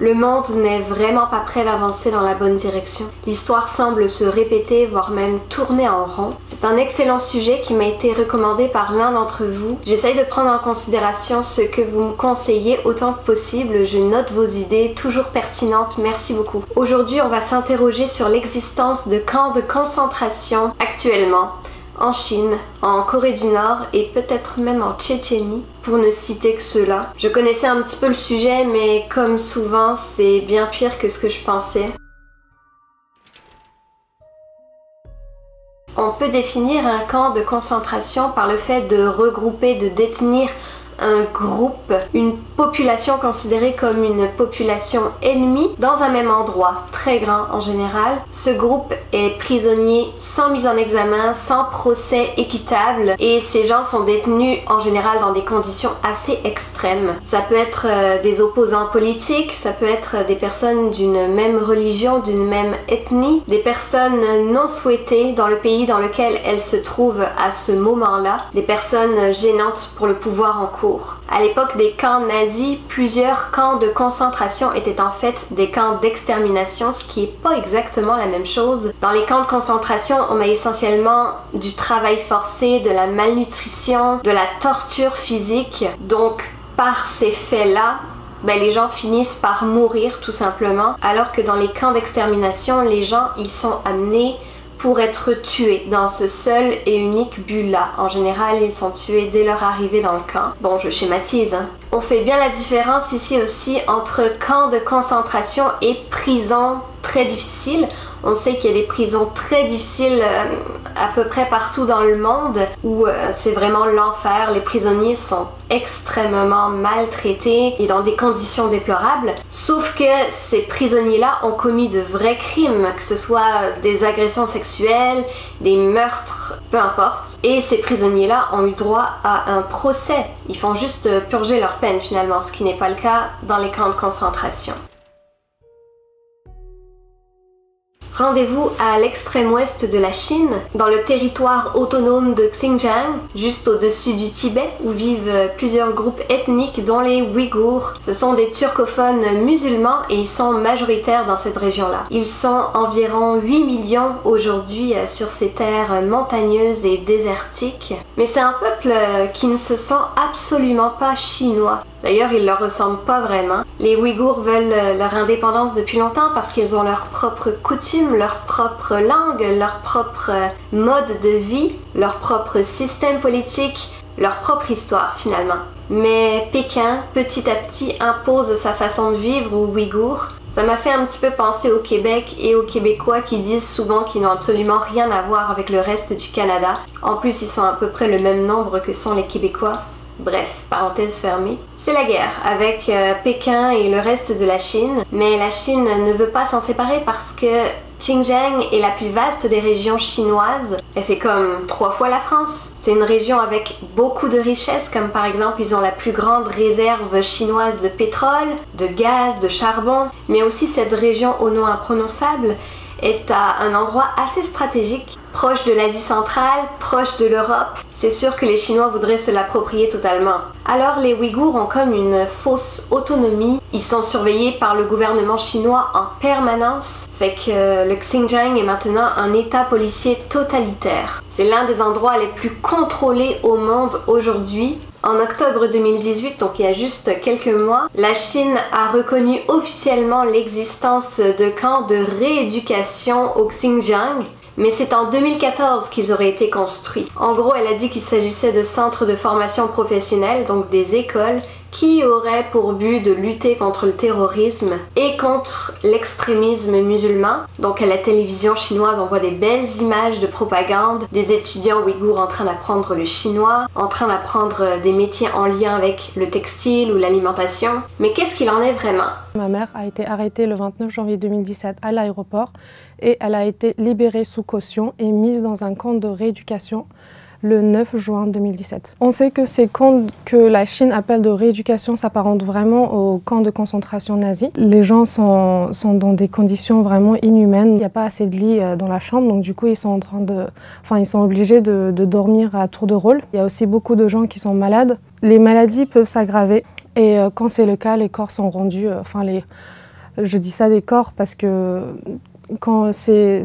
Le monde n'est vraiment pas prêt d'avancer dans la bonne direction. L'histoire semble se répéter, voire même tourner en rond. C'est un excellent sujet qui m'a été recommandé par l'un d'entre vous. J'essaye de prendre en considération ce que vous me conseillez autant que possible. Je note vos idées, toujours pertinentes. Merci beaucoup. Aujourd'hui, on va s'interroger sur l'existence de camps de concentration actuellement en Chine, en Corée du Nord et peut-être même en Tchétchénie, pour ne citer que ceux-là. Je connaissais un petit peu le sujet, mais comme souvent, c'est bien pire que ce que je pensais. On peut définir un camp de concentration par le fait de regrouper, de détenir un groupe, une population considérée comme une population ennemie dans un même endroit, très grand en général. Ce groupe est prisonnier sans mise en examen, sans procès équitable et ces gens sont détenus en général dans des conditions assez extrêmes. Ça peut être euh, des opposants politiques, ça peut être des personnes d'une même religion, d'une même ethnie, des personnes non souhaitées dans le pays dans lequel elles se trouvent à ce moment-là, des personnes gênantes pour le pouvoir en cours à l'époque des camps nazis, plusieurs camps de concentration étaient en fait des camps d'extermination, ce qui n'est pas exactement la même chose. Dans les camps de concentration, on a essentiellement du travail forcé, de la malnutrition, de la torture physique. Donc, par ces faits-là, ben, les gens finissent par mourir tout simplement, alors que dans les camps d'extermination, les gens ils sont amenés pour être tués dans ce seul et unique but-là. En général, ils sont tués dès leur arrivée dans le camp. Bon, je schématise. Hein. On fait bien la différence ici aussi entre camp de concentration et prison très difficile. On sait qu'il y a des prisons très difficiles euh, à peu près partout dans le monde où euh, c'est vraiment l'enfer. Les prisonniers sont extrêmement maltraités et dans des conditions déplorables. Sauf que ces prisonniers-là ont commis de vrais crimes, que ce soit des agressions sexuelles, des meurtres, peu importe. Et ces prisonniers-là ont eu droit à un procès. Ils font juste purger leur peine finalement, ce qui n'est pas le cas dans les camps de concentration. Rendez-vous à l'extrême ouest de la Chine, dans le territoire autonome de Xinjiang, juste au-dessus du Tibet, où vivent plusieurs groupes ethniques dont les Ouïghours. Ce sont des turcophones musulmans et ils sont majoritaires dans cette région-là. Ils sont environ 8 millions aujourd'hui euh, sur ces terres montagneuses et désertiques. Mais c'est un peuple euh, qui ne se sent absolument pas chinois. D'ailleurs, ils leur ressemblent pas vraiment. Les Ouïghours veulent euh, leur indépendance depuis longtemps parce qu'ils ont leurs propres coutumes, leur propre langue, leur propre euh, mode de vie, leur propre système politique, leur propre histoire finalement. Mais Pékin, petit à petit, impose sa façon de vivre aux Ouïghours. Ça m'a fait un petit peu penser au Québec et aux Québécois qui disent souvent qu'ils n'ont absolument rien à voir avec le reste du Canada. En plus, ils sont à peu près le même nombre que sont les Québécois. Bref, parenthèse fermée. C'est la guerre avec euh, Pékin et le reste de la Chine, mais la Chine ne veut pas s'en séparer parce que Xinjiang est la plus vaste des régions chinoises. Elle fait comme trois fois la France. C'est une région avec beaucoup de richesses, comme par exemple ils ont la plus grande réserve chinoise de pétrole, de gaz, de charbon, mais aussi cette région au nom imprononçable est à un endroit assez stratégique proche de l'Asie centrale, proche de l'Europe, c'est sûr que les Chinois voudraient se l'approprier totalement. Alors les Ouïghours ont comme une fausse autonomie, ils sont surveillés par le gouvernement chinois en permanence, fait que le Xinjiang est maintenant un état policier totalitaire. C'est l'un des endroits les plus contrôlés au monde aujourd'hui. En octobre 2018, donc il y a juste quelques mois, la Chine a reconnu officiellement l'existence de camps de rééducation au Xinjiang mais c'est en 2014 qu'ils auraient été construits. En gros, elle a dit qu'il s'agissait de centres de formation professionnelle, donc des écoles, qui auraient pour but de lutter contre le terrorisme et contre l'extrémisme musulman. Donc à la télévision chinoise, on voit des belles images de propagande, des étudiants ouïghours en train d'apprendre le chinois, en train d'apprendre des métiers en lien avec le textile ou l'alimentation. Mais qu'est-ce qu'il en est vraiment? Ma mère a été arrêtée le 29 janvier 2017 à l'aéroport et elle a été libérée sous caution et mise dans un camp de rééducation le 9 juin 2017. On sait que ces camps que la Chine appelle de rééducation s'apparentent vraiment aux camps de concentration nazis. Les gens sont, sont dans des conditions vraiment inhumaines. Il n'y a pas assez de lits euh, dans la chambre, donc du coup ils sont en train de, enfin ils sont obligés de, de dormir à tour de rôle. Il y a aussi beaucoup de gens qui sont malades. Les maladies peuvent s'aggraver et euh, quand c'est le cas, les corps sont rendus, euh, enfin les Je dis ça des corps parce que quand ces,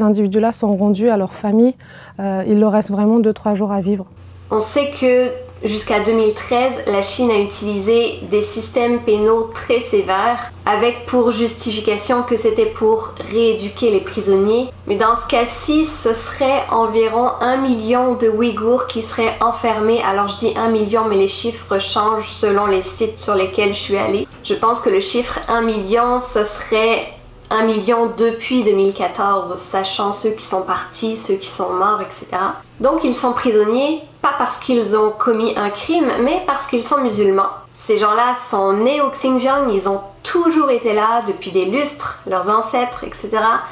individus-là sont rendus à leur famille, euh, il leur reste vraiment 2-3 jours à vivre. On sait que jusqu'à 2013, la Chine a utilisé des systèmes pénaux très sévères avec pour justification que c'était pour rééduquer les prisonniers. Mais dans ce cas-ci, ce serait environ un million de Ouïghours qui seraient enfermés. Alors je dis un million, mais les chiffres changent selon les sites sur lesquels je suis allée. Je pense que le chiffre 1 million, ce serait un million depuis 2014, sachant ceux qui sont partis, ceux qui sont morts, etc. Donc ils sont prisonniers, pas parce qu'ils ont commis un crime, mais parce qu'ils sont musulmans. Ces gens-là sont nés au Xinjiang, ils ont toujours été là depuis des lustres, leurs ancêtres, etc.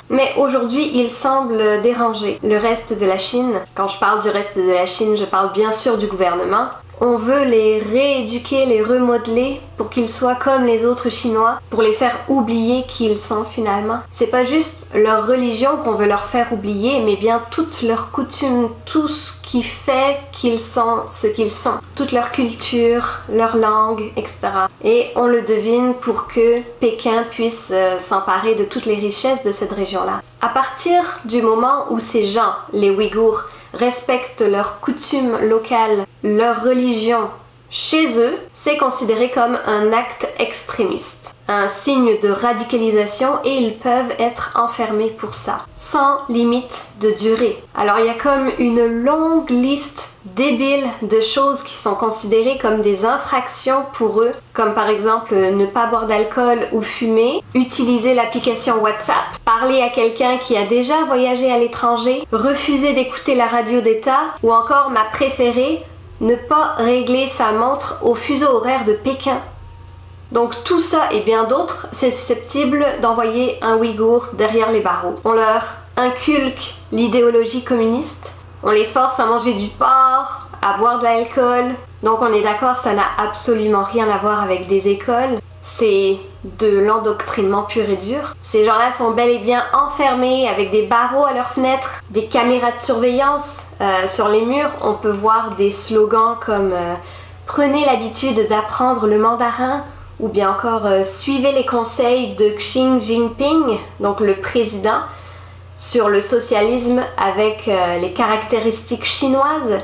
Mais aujourd'hui, ils semblent déranger le reste de la Chine. Quand je parle du reste de la Chine, je parle bien sûr du gouvernement, on veut les rééduquer, les remodeler pour qu'ils soient comme les autres Chinois, pour les faire oublier qui ils sont finalement. C'est pas juste leur religion qu'on veut leur faire oublier, mais bien toutes leurs coutumes, tout ce qui fait qu'ils sont ce qu'ils sont, toute leur culture, leur langue, etc. Et on le devine pour que Pékin puisse euh, s'emparer de toutes les richesses de cette région-là. À partir du moment où ces gens, les Ouïghours, respectent leurs coutumes locales, leur religion chez eux, c'est considéré comme un acte extrémiste, un signe de radicalisation et ils peuvent être enfermés pour ça, sans limite de durée. Alors il y a comme une longue liste débile de choses qui sont considérées comme des infractions pour eux, comme par exemple ne pas boire d'alcool ou fumer, utiliser l'application WhatsApp, parler à quelqu'un qui a déjà voyagé à l'étranger, refuser d'écouter la radio d'État ou encore ma préférée, ne pas régler sa montre au fuseau horaire de Pékin. Donc tout ça et bien d'autres, c'est susceptible d'envoyer un Ouïghour derrière les barreaux. On leur inculque l'idéologie communiste, on les force à manger du porc, à boire de l'alcool. Donc on est d'accord, ça n'a absolument rien à voir avec des écoles. C'est de l'endoctrinement pur et dur. Ces gens-là sont bel et bien enfermés avec des barreaux à leurs fenêtres, des caméras de surveillance. Euh, sur les murs, on peut voir des slogans comme euh, Prenez l'habitude d'apprendre le mandarin ou bien encore euh, Suivez les conseils de Xi Jinping, donc le président, sur le socialisme avec les caractéristiques chinoises.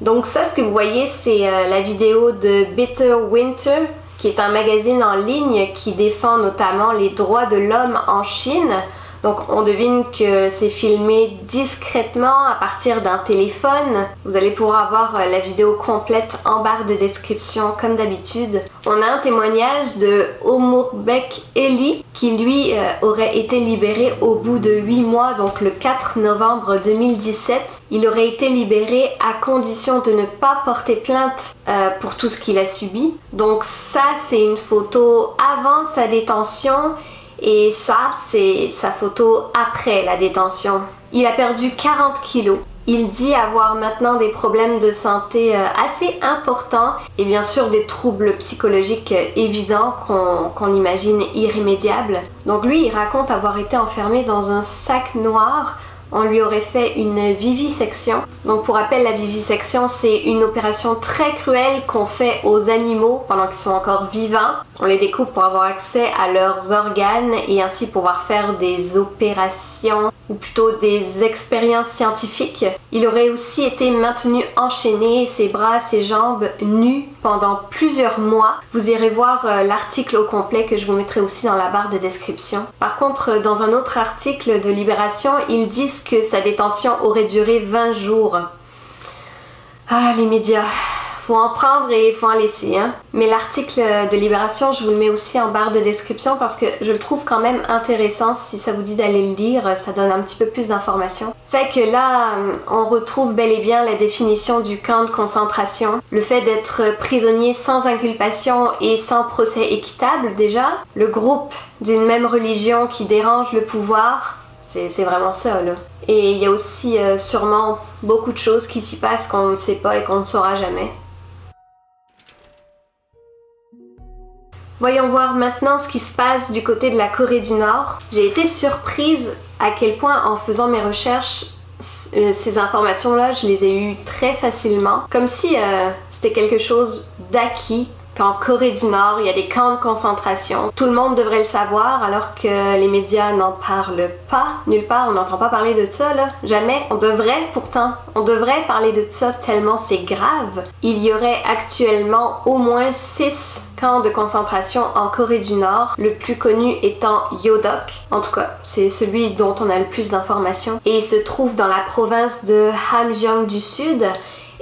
Donc ça, ce que vous voyez, c'est la vidéo de Better Winter qui est un magazine en ligne qui défend notamment les droits de l'homme en Chine. Donc on devine que c'est filmé discrètement à partir d'un téléphone. Vous allez pouvoir avoir euh, la vidéo complète en barre de description comme d'habitude. On a un témoignage de Omurbek Eli qui lui euh, aurait été libéré au bout de 8 mois, donc le 4 novembre 2017. Il aurait été libéré à condition de ne pas porter plainte euh, pour tout ce qu'il a subi. Donc ça c'est une photo avant sa détention et ça, c'est sa photo après la détention. Il a perdu 40 kilos. Il dit avoir maintenant des problèmes de santé euh, assez importants et bien sûr des troubles psychologiques évidents qu'on imagine irrémédiables. Donc lui, il raconte avoir été enfermé dans un sac noir on lui aurait fait une vivisection. Donc pour rappel, la vivisection, c'est une opération très cruelle qu'on fait aux animaux pendant qu'ils sont encore vivants. On les découpe pour avoir accès à leurs organes et ainsi pouvoir faire des opérations ou plutôt des expériences scientifiques. Il aurait aussi été maintenu enchaîné, ses bras, ses jambes nus pendant plusieurs mois. Vous irez voir euh, l'article au complet que je vous mettrai aussi dans la barre de description. Par contre, dans un autre article de Libération, ils disent que sa détention aurait duré 20 jours. Ah, les médias faut en prendre et faut en laisser. Hein. Mais l'article de Libération, je vous le mets aussi en barre de description parce que je le trouve quand même intéressant. Si ça vous dit d'aller le lire, ça donne un petit peu plus d'informations. Fait que là, on retrouve bel et bien la définition du camp de concentration. Le fait d'être prisonnier sans inculpation et sans procès équitable déjà. Le groupe d'une même religion qui dérange le pouvoir. C'est vraiment ça, là. Et il y a aussi euh, sûrement beaucoup de choses qui s'y passent qu'on ne sait pas et qu'on ne saura jamais. Voyons voir maintenant ce qui se passe du côté de la Corée du Nord. J'ai été surprise à quel point en faisant mes recherches, euh, ces informations-là, je les ai eues très facilement. Comme si euh, c'était quelque chose d'acquis qu'en Corée du Nord, il y a des camps de concentration. Tout le monde devrait le savoir alors que les médias n'en parlent pas. Nulle part, on n'entend pas parler de ça, là. Jamais. On devrait pourtant. On devrait parler de ça tellement c'est grave. Il y aurait actuellement au moins 6 camps de concentration en Corée du Nord, le plus connu étant Yodok. En tout cas, c'est celui dont on a le plus d'informations. Et il se trouve dans la province de Hamgyong du Sud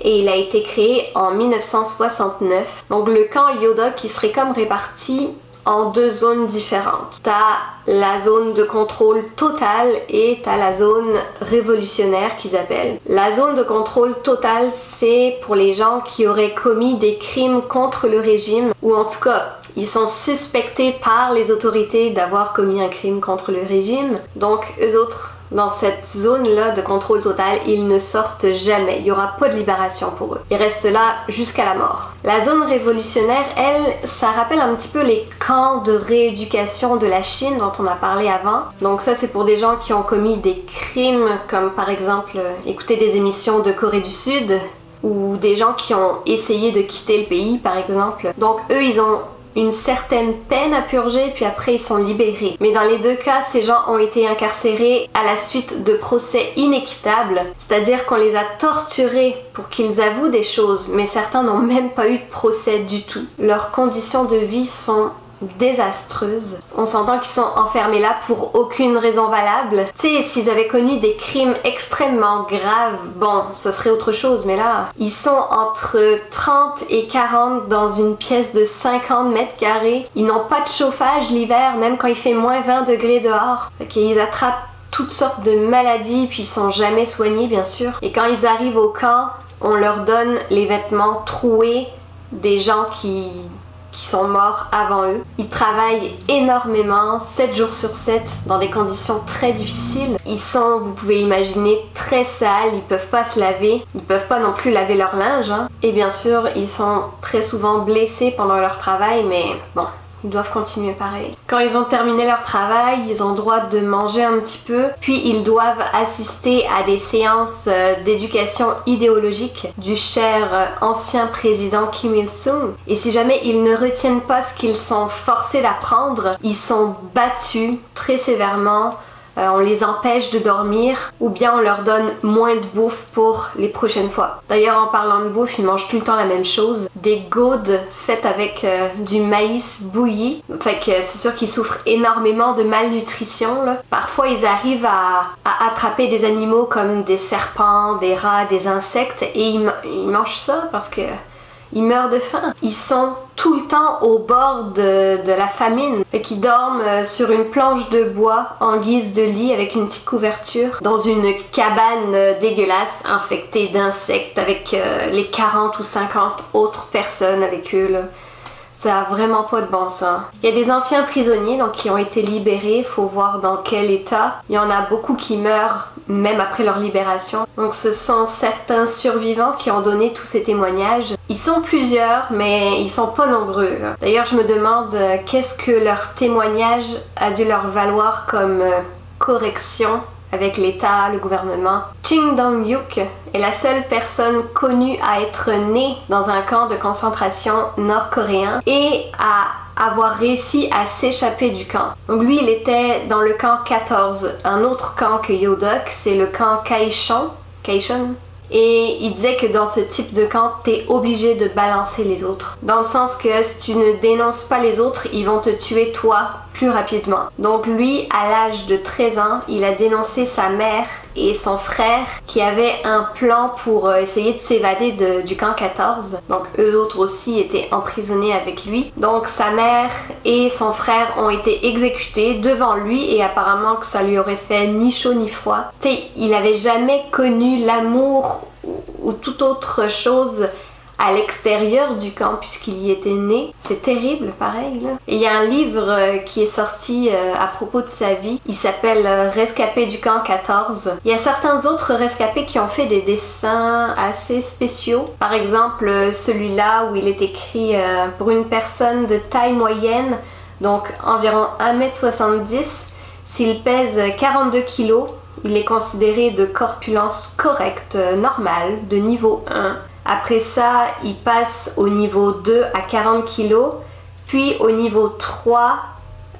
et il a été créé en 1969. Donc le camp Yoda qui serait comme réparti en deux zones différentes. T'as la zone de contrôle total et t'as la zone révolutionnaire qu'ils appellent. La zone de contrôle total, c'est pour les gens qui auraient commis des crimes contre le régime, ou en tout cas, ils sont suspectés par les autorités d'avoir commis un crime contre le régime. Donc, eux autres, dans cette zone-là de contrôle total, ils ne sortent jamais. Il n'y aura pas de libération pour eux. Ils restent là jusqu'à la mort. La zone révolutionnaire, elle, ça rappelle un petit peu les camps de rééducation de la Chine dont on a parlé avant. Donc ça, c'est pour des gens qui ont commis des crimes, comme par exemple euh, écouter des émissions de Corée du Sud, ou des gens qui ont essayé de quitter le pays, par exemple. Donc eux, ils ont une certaine peine à purger, puis après ils sont libérés. Mais dans les deux cas, ces gens ont été incarcérés à la suite de procès inéquitables, c'est-à-dire qu'on les a torturés pour qu'ils avouent des choses, mais certains n'ont même pas eu de procès du tout. Leurs conditions de vie sont désastreuse. On s'entend qu'ils sont enfermés là pour aucune raison valable. Tu sais, s'ils avaient connu des crimes extrêmement graves, bon, ce serait autre chose, mais là, ils sont entre 30 et 40 dans une pièce de 50 mètres carrés. Ils n'ont pas de chauffage l'hiver, même quand il fait moins 20 degrés dehors. Fait qu'ils attrapent toutes sortes de maladies, puis ils sont jamais soignés, bien sûr. Et quand ils arrivent au camp, on leur donne les vêtements troués des gens qui qui sont morts avant eux. Ils travaillent énormément, 7 jours sur 7, dans des conditions très difficiles. Ils sont, vous pouvez imaginer, très sales, ils peuvent pas se laver, ils peuvent pas non plus laver leur linge. Hein. Et bien sûr, ils sont très souvent blessés pendant leur travail, mais bon, ils doivent continuer pareil. Quand ils ont terminé leur travail, ils ont droit de manger un petit peu, puis ils doivent assister à des séances euh, d'éducation idéologique du cher euh, ancien président Kim Il-sung. Et si jamais ils ne retiennent pas ce qu'ils sont forcés d'apprendre, ils sont battus très sévèrement euh, on les empêche de dormir ou bien on leur donne moins de bouffe pour les prochaines fois. D'ailleurs, en parlant de bouffe, ils mangent tout le temps la même chose. Des gaudes faites avec euh, du maïs bouilli. Fait c'est sûr qu'ils souffrent énormément de malnutrition. Parfois, ils arrivent à, attraper des animaux comme des serpents, des rats, des insectes et ils mangent ça parce que ils meurent de faim. Ils sont tout le temps au bord de, la famine et qui dorment euh, sur une planche de bois en guise de lit avec une petite couverture dans une cabane euh, dégueulasse infectée d'insectes avec euh, les 40 ou 50 autres personnes avec eux. Ça a vraiment pas de bon sens. Il y a des anciens prisonniers donc, qui ont été libérés, faut voir dans quel état. Il y en a beaucoup qui meurent même après leur libération. Donc ce sont certains survivants qui ont donné tous ces témoignages. Ils sont plusieurs, mais ils sont pas nombreux. D'ailleurs, je me demande euh, qu'est-ce que leur témoignage a dû leur valoir comme euh, correction avec l'État, le gouvernement? Ching Dong-yuk est la seule personne connue à être née dans un camp de concentration nord-coréen et à avoir réussi à s'échapper du camp. Donc lui, il était dans le camp 14, un autre camp que Yodok, c'est le camp Kaishon. Kaishon et il disait que dans ce type de camp, t'es obligé de balancer les autres. Dans le sens que si tu ne dénonces pas les autres, ils vont te tuer toi rapidement. Donc lui, à l'âge de 13 ans, il a dénoncé sa mère et son frère qui avaient un plan pour euh, essayer de s'évader du camp 14. Donc eux autres aussi étaient emprisonnés avec lui. Donc sa mère et son frère ont été exécutés devant lui et apparemment que ça lui aurait fait ni chaud ni froid. Tu sais, il avait jamais connu l'amour ou toute autre chose à l'extérieur du camp puisqu'il y était né. C'est terrible, pareil. Il y a un livre euh, qui est sorti euh, à propos de sa vie. Il s'appelle euh, Rescapé du camp 14. Il y a certains autres rescapés qui ont fait des dessins assez spéciaux. Par exemple, celui-là où il est écrit pour une personne de taille moyenne, donc environ 1m70, s'il pèse 42 kg, il est considéré de corpulence correcte, normale, de niveau 1 Après ça, il passe au niveau 2 à 40 kg. Puis au niveau 3,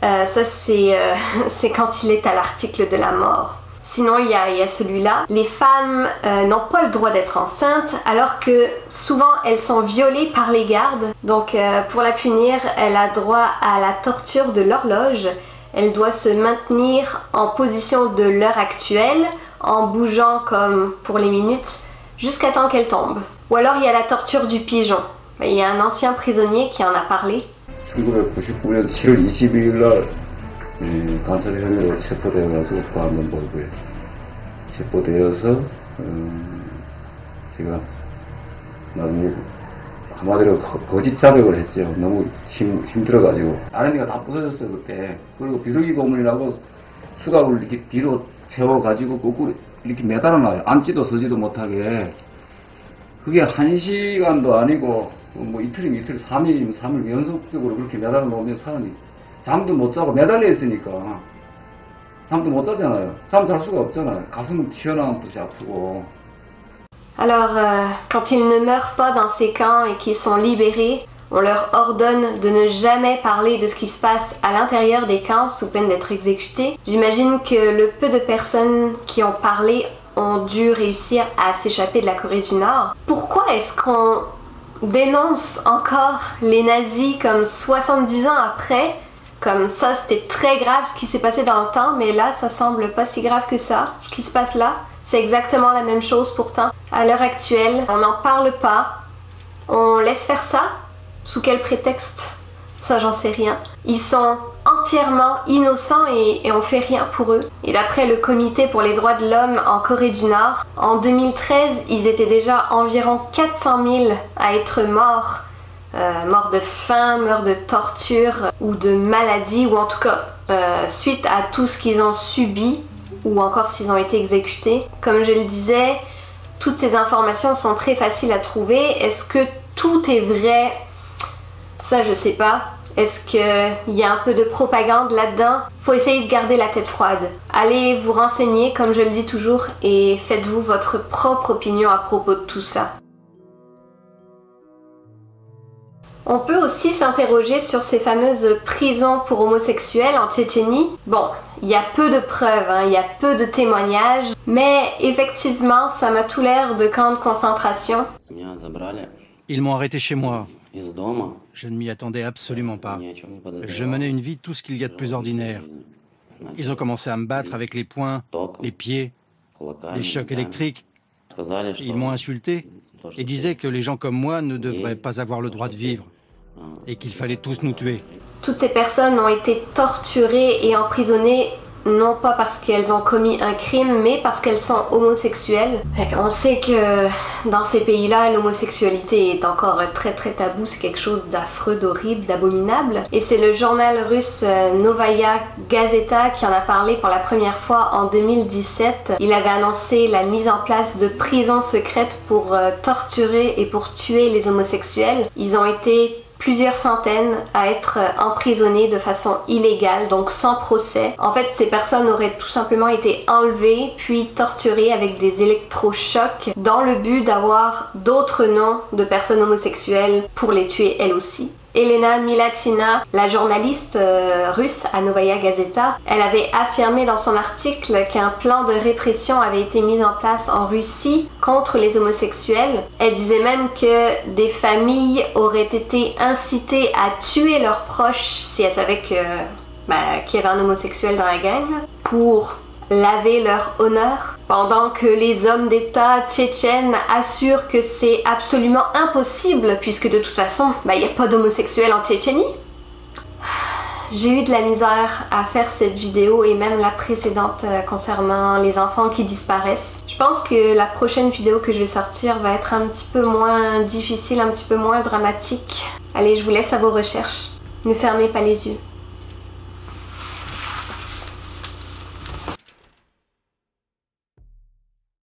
euh, ça euh, c'est quand il est à l'article de la mort. Sinon, il y a, celui-là. Les femmes euh, n'ont pas le droit d'être enceintes, alors que souvent elles sont violées par les gardes. Donc, pour la punir, elle a droit à la torture de l'horloge. Elle doit se maintenir en position de l'heure actuelle, en bougeant comme pour les minutes, jusqu'à temps qu'elle tombe. Ou alors il y a la torture du pigeon. Il y a un ancien prisonnier qui en a parlé. 1999년 7월 22일 날 간첩 혐의로 체포되어가지고 보안본부에 체포되어서 음, 제가 나중에 한마디로 거짓 자백을 했죠. 너무 힘, 힘들어가지고 아랫니가 다 부서졌어요 그때. 그리고 비둘기 고문이라고 수갑을 이렇게 뒤로 세워가지고 거꾸로 이렇게 매달아 놔요. 앉지도 서지도 못하게. 그게 한 시간도 아니고 뭐 이틀이면 이틀, 3일이면 3일 연속적으로 그렇게 매달아 놓으면 사람이 잠도 못 자고 매달려 있으니까 잠도 못 자잖아요. 잠 잘 수가 없잖아요. 가슴은 튀어나온 듯이 아프고. Alors, euh, quand ils ne meurent pas dans ces camps et qu'ils sont libérés, on leur ordonne de ne jamais parler de ce qui se passe à l'intérieur des camps sous peine d'être exécutés. J'imagine que le peu de personnes qui ont parlé ont dû réussir à s'échapper de la Corée du Nord. Pourquoi est-ce qu'on dénonce encore les nazis comme 70 ans après? Comme ça c'était très grave ce qui s'est passé dans le temps mais là ça semble pas si grave que ça ce qui se passe là. C'est exactement la même chose pourtant. À l'heure actuelle on n'en parle pas. On laisse faire ça sous quel prétexte? Ça j'en sais rien ils sont entièrement innocents et, on fait rien pour eux. Et d'après le Comité pour les droits de l'homme en Corée du Nord, en 2013, ils étaient déjà environ 400 000 à être morts. Euh, morts de faim, morts de torture ou de maladie, ou en tout cas euh, suite à tout ce qu'ils ont subi, ou encore s'ils ont été exécutés. Comme je le disais, toutes ces informations sont très faciles à trouver. Est-ce que tout est vrai Ça, je sais pas. Est-ce qu'il y a un peu de propagande là-dedans? Faut essayer de garder la tête froide. Allez vous renseigner, comme je le dis toujours, et faites-vous votre propre opinion à propos de tout ça. On peut aussi s'interroger sur ces fameuses prisons pour homosexuels en Tchétchénie. Bon, il y a peu de preuves, hein, il y a peu de témoignages, mais effectivement, ça m'a tout l'air de camp de concentration. Ils m'ont arrêté chez moi. Je ne m'y attendais absolument pas. Je menais une vie tout ce qu'il y a de plus ordinaire. Ils ont commencé à me battre avec les poings, les pieds, des chocs électriques. Ils m'ont insulté et disaient que les gens comme moi ne devraient pas avoir le droit de vivre et qu'il fallait tous nous tuer. Toutes ces personnes ont été torturées et emprisonnées non pas parce qu'elles ont commis un crime, mais parce qu'elles sont homosexuelles. On sait que dans ces pays-là, l'homosexualité est encore très très tabou, c'est quelque chose d'affreux, d'horrible, d'abominable. Et c'est le journal russe euh, Novaya Gazeta qui en a parlé pour la première fois en 2017. Il avait annoncé la mise en place de prisons secrètes pour euh, torturer et pour tuer les homosexuels. Ils ont été plusieurs centaines à être emprisonnées de façon illégale, donc sans procès. En fait, ces personnes auraient tout simplement été enlevées puis torturées avec des électrochocs dans le but d'avoir d'autres noms de personnes homosexuelles pour les tuer elles aussi. Elena Milachina, la journaliste euh, russe à Novaya Gazeta, elle avait affirmé dans son article qu'un plan de répression avait été mis en place en Russie contre les homosexuels. Elle disait même que des familles auraient été incitées à tuer leurs proches si elles savaient bah, qu'il y avait un homosexuel dans la gang laver leur honneur, pendant que les hommes d'État tchétchènes assurent que c'est absolument impossible, puisque de toute façon, bah, il n'y a pas d'homosexuels en Tchétchénie. J'ai eu de la misère à faire cette vidéo et même la précédente euh, concernant les enfants qui disparaissent. Je pense que la prochaine vidéo que je vais sortir va être un petit peu moins difficile, un petit peu moins dramatique. Allez, je vous laisse à vos recherches. Ne fermez pas les yeux.